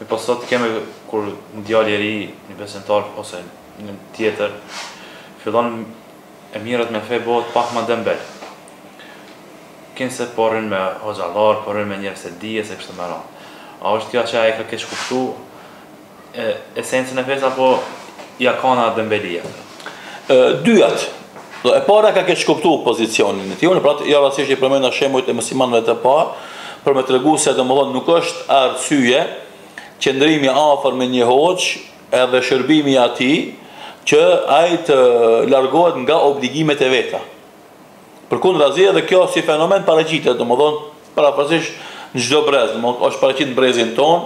Mirëpo sot kemi kur një djalë i ri, një besimtar ose një tjetër, fillon e mirret me fe bëhet pak ma dembel. Kinse po rrin me hoxhallarë, po rrin me njerëz të dijes e kështu me radhë. A është kjo që ai ka keqkuptu, Esencën e fesë apo ja ka nga dembelia? Dyjat. E para ka keqkuptu pozicionin e tij. Unë jo rastësisht i përmenda shembujt e muslimanëve të parë për me tregu se domethënë nuk është arsye qëndrimi afër me një hoxhë edhe shërbimi i tij që ai të largohet nga obligimet e veta. Përkundrazi edhe kjo si fenomen paraqitet, domethënë, paraprakësisht në çdo brez, domethënë, është paraqit në brezin tonë,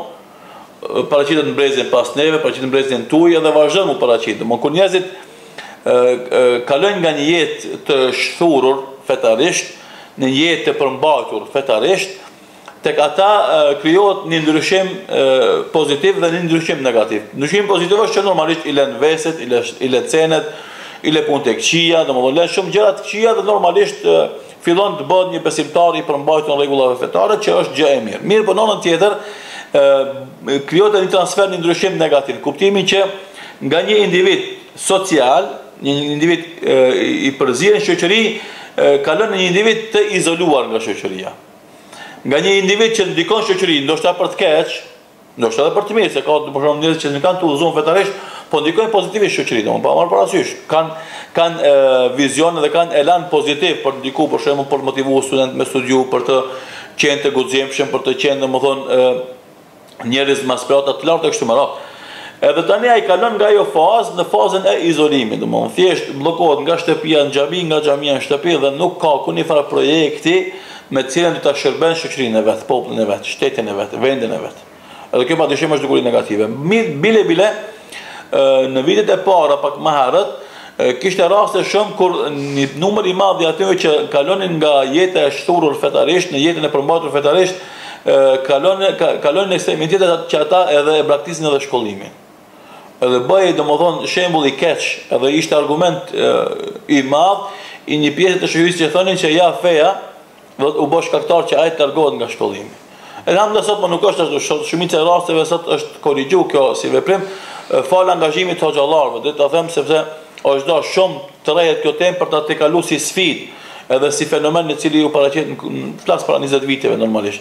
paraqitet në brezin pas neve, paraqitet në brezin tuaj edhe vazhdon me u paraqit. Domethënë, kur njerëzit kalojnë nga një jetë të shthurur fetarisht në një jetë të përmbajtur fetarisht, tek ata krijohet një ndryshim pozitiv dhe një ndryshim negativ. Ndryshim pozitiv është që normalisht i len veset, i le i le cenet, i le punë të këqija, domethënë i len shumë gjëra të këqija dhe normalisht fillon të bëhet një besimtar i përmbajtun rregullave fetare që është gjë e mirë. Mirëpo në anën tjetër, ë krijohet një transfer një ndryshim negativ. Në kuptimin që nga një individ social, një individ e, i përzier në shoqëri, kalon në një individ të izoluar nga shoqëria. Nga një individ që ndikon shoqërinë, ndoshta për të keq, ndoshta edhe për të mirë, se ka për shembull njerëz që nuk janë të udhëzuar fetarisht, po ndikojnë pozitivisht shoqërinë, domethënë pa marrë parasysh, kanë kanë vizion dhe kanë elan pozitiv për të ndikuar për shembull për të motivuar studentët me studiu, për të qenë të guximshëm, për të qenë domethënë njerëz me aspirata të lartë e kështu me radhë. Edhe tani ai kalon nga ajo fazë në fazën e izolimit, domthonë thjesht bllokohet nga shtëpia në xhami, nga xhamia në shtëpi dhe nuk ka kurrfarë projekti me të cilën do t'i shërben shoqërinë e vet, popullin e vet, shtetin e vet, vendin e vet. Edhe kjo pa dyshim është dukuri negative. Bile bile në vitet e para pak më herët Kishte raste shumë kur një numër i madh i atyre që kalonin nga jeta e shthurur fetarisht në jetën e përmbajtur fetarisht, kalonin kalonin në ekstremin tjetër që ata edhe e braktisnin edhe shkollimin. Edhe bëhej domethënë shembull i keq, edhe ishte argument i madh i një pjese të shoqërisë që thonin që ja feja u bë shkaktar që ai të largohet nga shkollimi. Elhamdulilah sot më po nuk është ashtu, shumica e rasteve sot është korrigju kjo si veprim, fal angazhimit të hoxhallarëve, do ta them sepse është dashtë shumë të rrihet kjo temë për ta tejkalu si sfidë, edhe si fenomen i cili u paraqit, flas para 20 viteve normalisht.